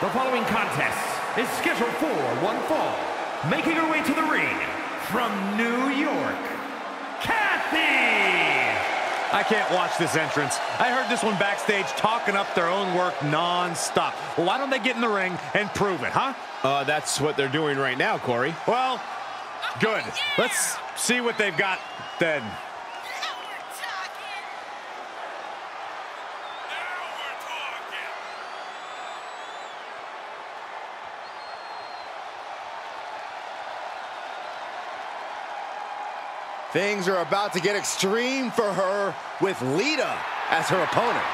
The following contest is scheduled for one fall. Making her way to the ring from New York, Kathy! I can't watch this entrance. I heard this one backstage talking up their own work non-stop. Well, why don't they get in the ring and prove it, huh? Uh, that's what they're doing right now, Corey. Well, good. Let's see what they've got then. Things are about to get extreme for her with Lita as her opponent.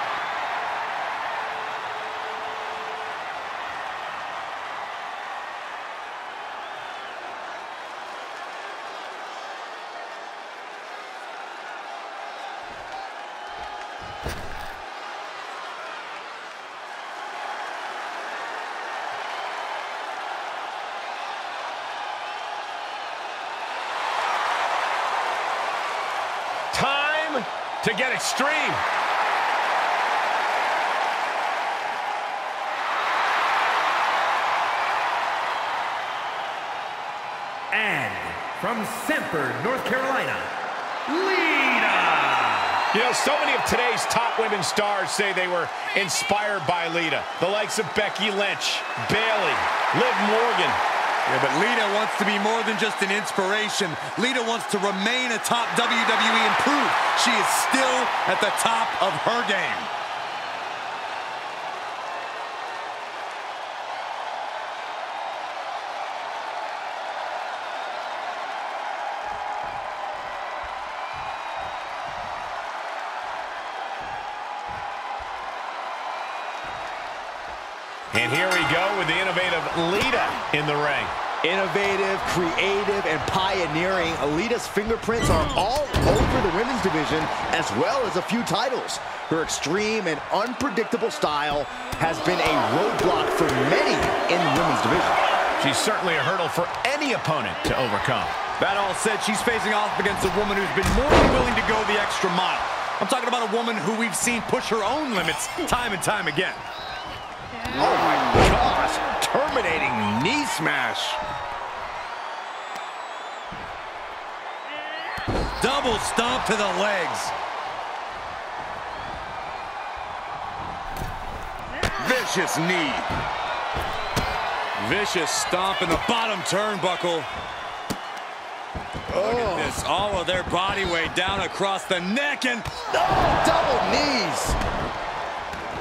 Time to get extreme. And from Sanford, North Carolina, Lita! You know, so many of today's top women stars say they were inspired by Lita. The likes of Becky Lynch, Bayley, Liv Morgan. Yeah, but Lita wants to be more than just an inspiration. Lita wants to remain a top WWE and prove she is still at the top of her game. And here we go with the innovative Lita in the ring. Innovative, creative, and pioneering, Alita's fingerprints are all over the women's division, as well as a few titles. Her extreme and unpredictable style has been a roadblock for many in the women's division. She's certainly a hurdle for any opponent to overcome. That all said, she's facing off against a woman who's been more than willing to go the extra mile. I'm talking about a woman who we've seen push her own limits time and time again. Oh my gosh, terminating knee smash. Double stomp to the legs. Vicious knee. Vicious stomp in the bottom turnbuckle. Look at oh. this, all of their body weight down across the neck and Oh, double knees.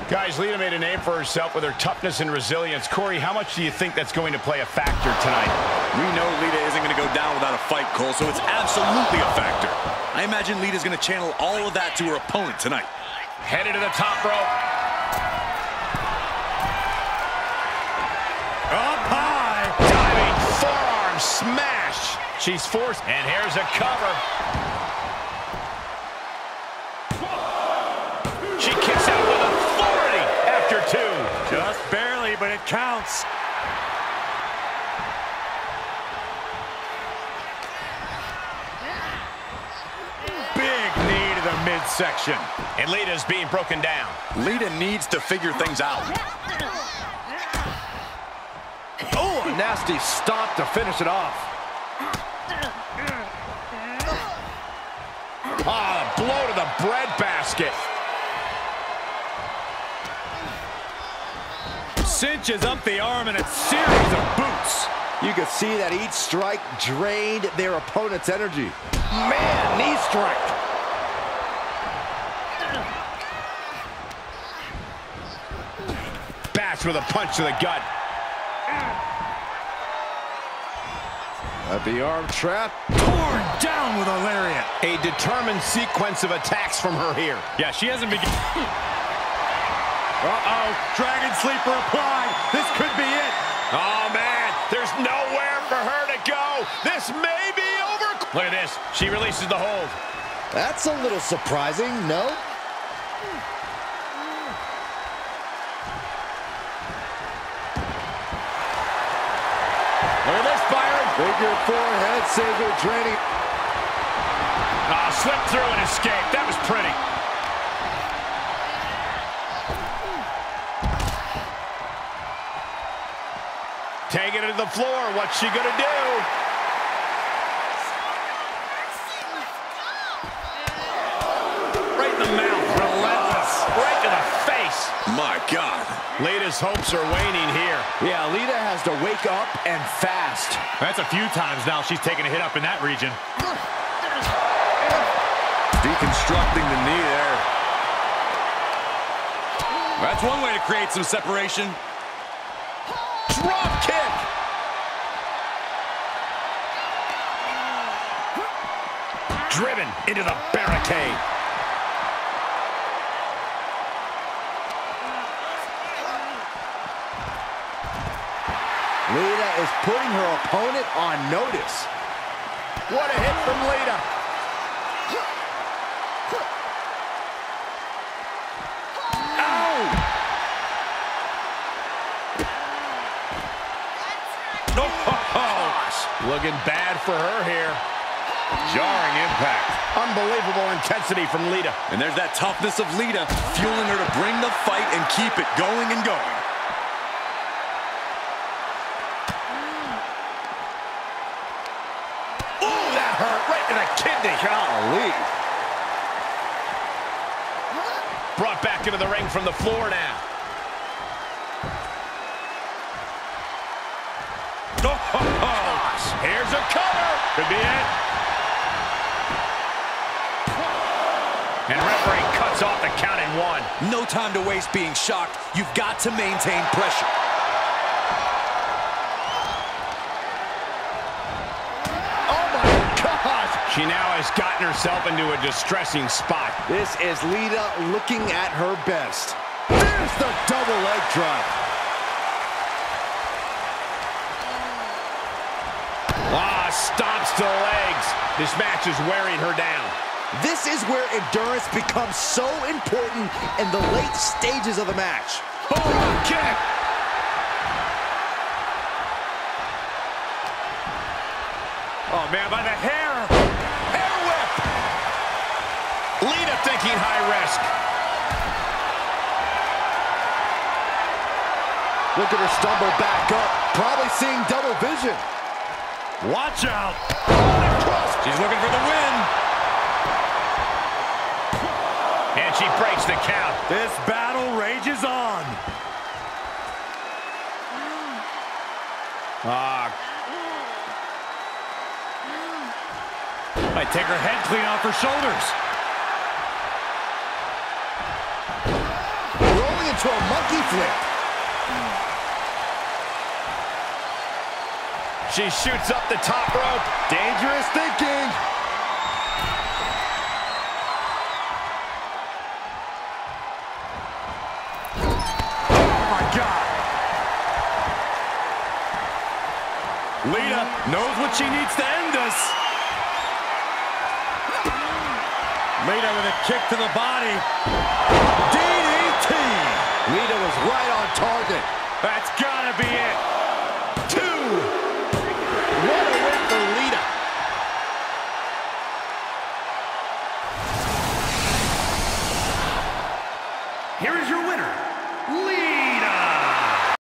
Guys, Lita made a name for herself with her toughness and resilience. Corey, how much do you think that's going to play a factor tonight? we know Lita isn't going to go down without a fight, Cole, so it's absolutely a factor. I imagine Lita's going to channel all of that to her opponent tonight. Headed to the top rope. Up high. Diving forearm smash. She's forced. And here's a cover. It counts. Big knee to the midsection. And Lita's being broken down. Lita needs to figure things out. Oh, a nasty stop to finish it off. Ah, blow to the breadbasket. Cinches up the arm and a series of boots. You could see that each strike drained their opponent's energy. Man, knee strike. Bash with a punch to the gut. At the arm trap. Torn down with a lariat. A determined sequence of attacks from her here. Yeah, she hasn't begun. Uh-oh, Dragon Sleeper applied. This could be it. Oh, man, there's nowhere for her to go. This may be over. Look at this. She releases the hold. That's a little surprising, no? Look at this, Byron. Figure four head saver draining. Ah, slipped through and escaped. That was pretty. Taking it to the floor. What's she going to do? Right in the mouth. Relentless. Right to the face. My God. Lita's hopes are waning here. Yeah, Lita has to wake up and fast. That's a few times now she's taken a hit up in that region. Deconstructing the knee there. That's one way to create some separation. Drop kick. Driven into the barricade. Lita is putting her opponent on notice. What a hit from Lita. Oh! Oh! Looking bad for her here. Jarring impact. Unbelievable intensity from Lita. And there's that toughness of Lita, fueling her to bring the fight and keep it going and going. Ooh, that hurt right in the kidney. Golly. Brought back into the ring from the floor now. Oh, oh, oh. here's a cover. Could be it. And referee cuts off the count in one. No time to waste being shocked. You've got to maintain pressure. Oh my gosh. She now has gotten herself into a distressing spot. This is Lita looking at her best. There's the double leg drop. Ah, stomps the legs. This match is wearing her down. This is where endurance becomes so important in the late stages of the match. Oh, kick. Oh, man, by the hair. Hair whip. Lita thinking high risk. Look at her stumble back up, probably seeing double vision. Watch out. She's looking for the win. She breaks the count. This battle rages on. Ah, Might take her head clean off her shoulders. Rolling into a monkey flip. she shoots up the top rope. Dangerous thinking. Lita knows what she needs to end this. Lita with a kick to the body. DDT. Lita was right on target. That's gotta be it.